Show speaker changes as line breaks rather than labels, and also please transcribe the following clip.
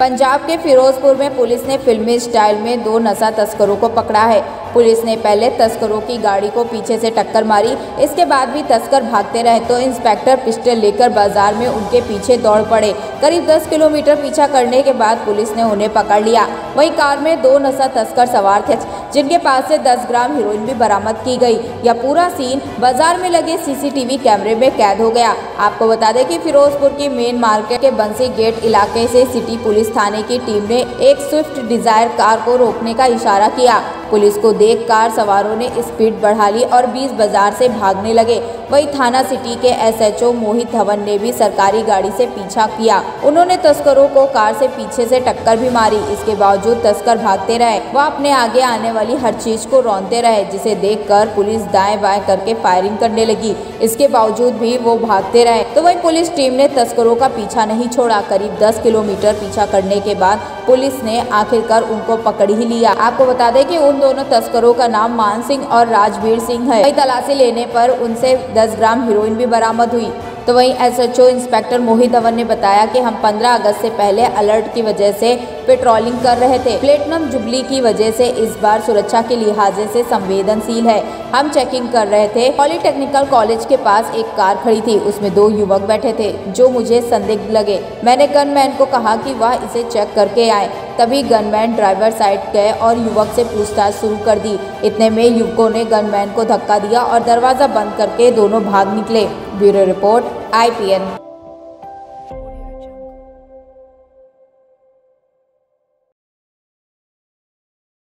पंजाब के फिरोजपुर में पुलिस ने फिल्मी स्टाइल में दो नशा तस्करों को पकड़ा है। पुलिस ने पहले तस्करों की गाड़ी को पीछे से टक्कर मारी, इसके बाद भी तस्कर भागते रहे तो इंस्पेक्टर पिस्टल लेकर बाज़ार में उनके पीछे दौड़ पड़े। करीब 10 किलोमीटर पीछा करने के बाद पुलिस ने उन्हें पकड़ लिया। वहीं कार में दो नशा तस्कर सवार थे। जिनके पास से 10 ग्राम हीरोइन भी बरामद की गई। यह पूरा सीन बाज़ार में लगे सीसीटीवी कैमरे में कैद हो गया। आपको बता दें कि फिरोजपुर की मेन मार्केट के बंसी गेट इलाके से सिटी पुलिस थाने की टीम ने एक स्विफ्ट डिज़ायर कार को रोकने का इशारा किया। पुलिस को देख कार सवारों ने स्पीड बढ़ा ली और बीस बाज़ार से भागने लगे। वही थाना सिटी के एसएचओ मोहित धवन ने भी सरकारी गाड़ी से पीछा किया। उन्होंने तस्करों को कार से पीछे से टक्कर भी मारी। इसके बावजूद तस्कर भागते रहे। वह अपने आगे आने वाली हर चीज़ को रौनते रहे, जिसे देखकर पुलिस दाएँ बाएँ करके फायरिंग करने लगी। इसके बावजूद भी वो भागते रहे। तो वही पुलिस टीम ने तस्करों का पीछा नहीं छोड़ा। करीब दस किलोमीटर पीछा करने के बाद पुलिस ने आखिरकार उनको पकड़ ही लिया। आपको बता दें कि उन दोनों तस्करों का नाम मान सिंह और राजवीर सिंह है। वही तलाशी लेने पर उनसे 10 ग्राम हीरोइन भी बरामद हुई। तो वहीं एसएचओ इंस्पेक्टर मोहित धवन ने बताया कि हम 15 अगस्त से पहले अलर्ट की वजह से पेट्रोलिंग कर रहे थे। प्लेटनम जुबली की वजह से इस बार सुरक्षा के लिहाजे से संवेदनशील है। हम चेकिंग कर रहे थे। पॉलिटेक्निकल कॉलेज के पास एक कार खड़ी थी। उसमें दो युवक बैठे थे, जो मुझे संदिग्ध लगे। मैंने गनमैन को कहा कि वह इसे चेक करके आए। तभी गनमैन ड्राइवर साइड गए और युवक से पूछताछ शुरू कर दी। इतने में युवकों ने गनमैन को धक्का दिया और दरवाज़ा बंद करके दोनों भाग निकले। Bureau report, IPN.